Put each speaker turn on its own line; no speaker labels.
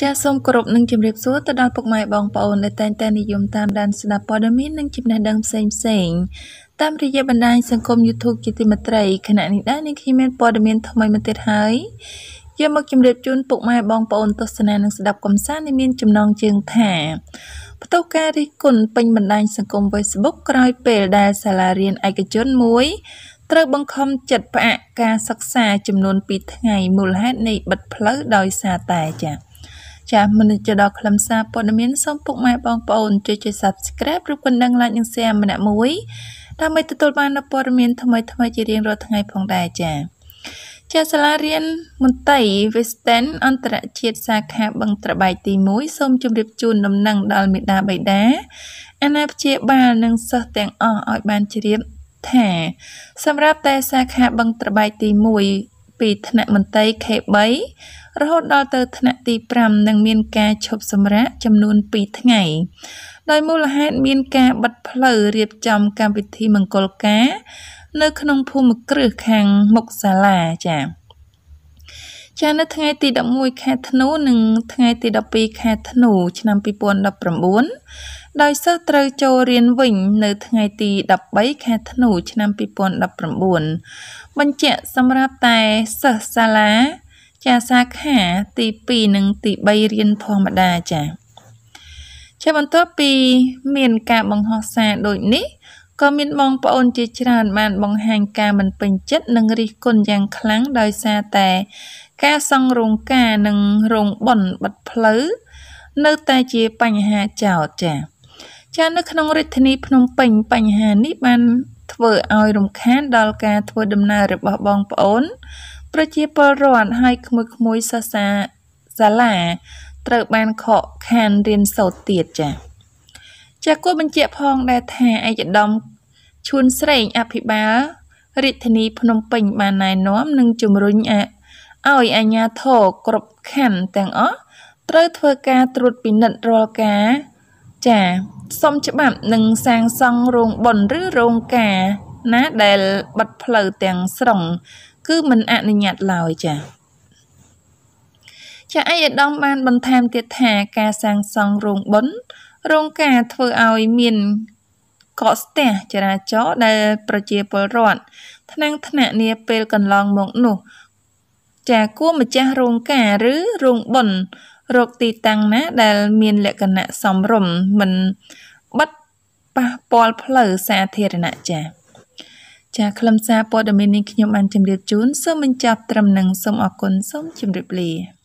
ចាសសូមគោរពនិងជម្រាបសួរទៅដល់ពុកម៉ែបងប្អូនដែលតែងតែនិយមតាមដានស្ដាប់ព័ត៌មាននិងចំណេះដឹងផ្សេងផ្សេងតាមរយៈបណ្ដាញសង្គម YouTube ជាទីមេត្រីខណៈនេះដែរនាងខ្ញុំមានព័ត៌មានថ្មីមកទៀតហើយយកមកជម្រាបជូនពុកម៉ែបងប្អូនទស្សនានិងស្ដាប់កំសាន្តដែលមានចំណងជើងថាផ្ទុះការរិះគន់ពេញបណ្ដាញសង្គម Facebook ក្រោយពេលដែលសាលារៀនឯកជនមួយ ត្រូវបង្ខំចិត្តផ្អាកការសិក្សាចំនួន2ថ្ងៃមូលហេតុនៃបិទផ្លូវដោយសារតែចា៎ចាស់មនុស្សទៅដល់ខ្លឹមសារព័ត៌មានសូមពុកម៉ែបងប្អូនជួយចុច Subscribe ឬក៏នឹង Like និង Share ម្នាក់មួយដើម្បីទទួលបាននូវព័ត៌មានថ្មីៗជារៀងរាល់ថ្ងៃផងដែរចា៎ចាសាលារៀនមន្ត្រី Western អន្តរជាតិសាខាបឹងត្របែកទី1សូមជម្រាបជូនដំណឹងដល់មេដាបៃតាអាណាព្យាបាលនិងសិស្សទាំងអស់ឲ្យបានជ្រាប ថា សម្រាប់តែសាខាបឹងត្របែកទី1ពីថ្នាក់មន្ត្រី K3 រហូតដល់ទៅថ្នាក់ទី5នឹងមានការឈប់សម្រាកចំនួន2ថ្ងៃដោយមូលហេតុមានការបិទផ្លូវរៀបចំកម្មវិធីមង្គលការ នៅក្នុងភូមិគ្រឹះខាងមុខសាលាចា៎ចានៅថ្ងៃទី11ខែធ្នូនិងថ្ងៃទី12ខែធ្នូឆ្នាំ2019 ដោយសិស្សត្រូវចូលរៀនវិញនៅថ្ងៃទី13ខែធ្នូឆ្នាំ2019បញ្ជាក់សម្រាប់តែសិស្សសាលាចាសាខាទី2និងទី3រៀនធម្មតាចាជាបន្ទាប់ពីមានការបង្ហោះសារដូចនេះក៏មានបងប្អូនជាច្រើនបានបង្ហាញការមិនពេញចិត្តនិងរិះគន់យ៉ាងខ្លាំងដោយសារតែការសង់រោងការនិងរោងបុនបិទផ្លូវនៅតែជាបញ្ហាចោតចា ចានៅក្នុងរាជធានីភ្នំពេញបញ្ហានេះបានធ្វើឲ្យរំខានដល់ការធ្វើដំណើររបស់បងប្អូន ប្រជាពលរដ្ឋហើយក្មួយៗសិស្សសាលាត្រូវបានខកខានរៀនសូត្រទៀតចា៎ចាគួរបញ្ជាក់ផងដែរថាឯកឧត្តមឈួនស្រេងអភិបាលរាជធានីភ្នំពេញបានណែនាំនិងជំរុញឲ្យអាជ្ញាធរគ្រប់ខណ្ឌទាំងអស់ត្រូវធ្វើការត្រួតពិនិត្យរាល់ការ ចាសុំច្បាប់និងសាងសង់រោងបុនឬរោងការ ណាដែលបិទផ្លូវទាំងស្រុង គឺមិនអនុញ្ញាតឡើយចា៎ចាឯកឧត្តមបានបន្ថែមទៀតថាការសាងសង់រោងបុនរោងការធ្វើឲ្យមានកកស្ទះចរាចរណ៍ដែលប្រជាពលរដ្ឋថ្នាំងថ្នាក់នាពេលកន្លងមកនោះ ចាគួរម្ចាស់រោងការឬរោងបុន រកទីតាំងណាដែលមានលក្ខណៈសមរម្យមិនបិទប៉ះពាល់ផ្លូវសាធារណៈចា៎ចាខ្លឹមសារព័ត៌មាននេះខ្ញុំបានជម្រាបជូនសូមបញ្ចប់ត្រឹមនឹងសូមអរគុណសូមជម្រាបលា